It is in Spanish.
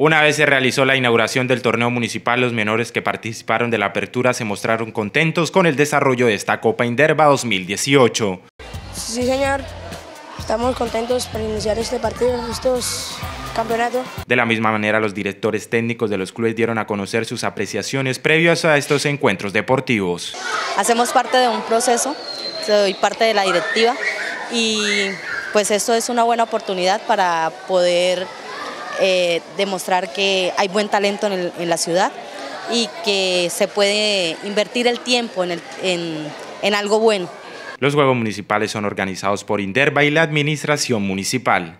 Una vez se realizó la inauguración del torneo municipal, los menores que participaron de la apertura se mostraron contentos con el desarrollo de esta Copa Inderva 2018. Sí, señor. Estamos contentos por iniciar este partido, estos campeonatos. De la misma manera, los directores técnicos de los clubes dieron a conocer sus apreciaciones previas a estos encuentros deportivos. Hacemos parte de un proceso, soy parte de la directiva y pues esto es una buena oportunidad para poder eh, demostrar que hay buen talento en, la ciudad y que se puede invertir el tiempo en, en algo bueno. Los Juegos Municipales son organizados por Inderva y la Administración Municipal.